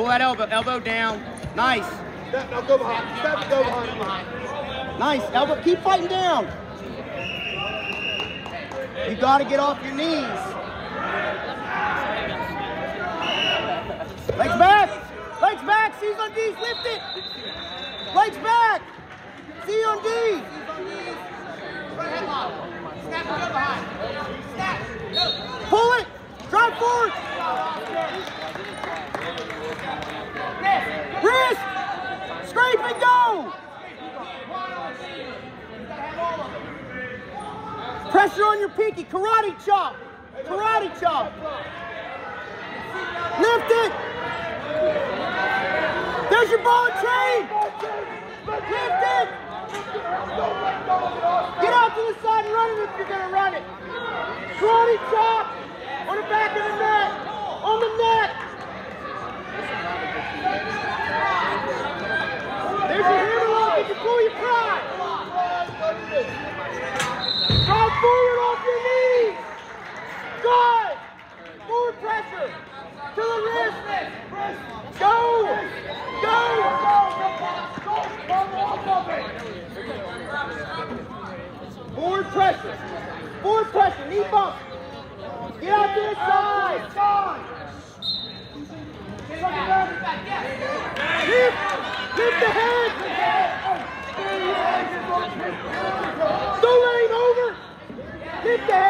Pull that elbow, elbow down. Nice. Step, now go behind. Step go behind. Nice. Elbow, keep fighting down. You gotta get off your knees. Legs back. Legs back. C's on D's. Lift it. Legs back. C on D. Pull it. Drive forward. Wrist. Scrape and go. Pressure on your pinky. Karate chop. Karate chop. Lift it. There's your ball chain. Lift it. Get out to the side and run it if you're going to run it. Karate chop on the back of the neck. On the neck. There's your hammer lock if you pull your pride. Drive forward off your knees. Good. Forward pressure. To the wrist. Go. Go. Forward pressure. Forward pressure. Knee bump. Get out to the side. Side. Lift. Lift the head. Lean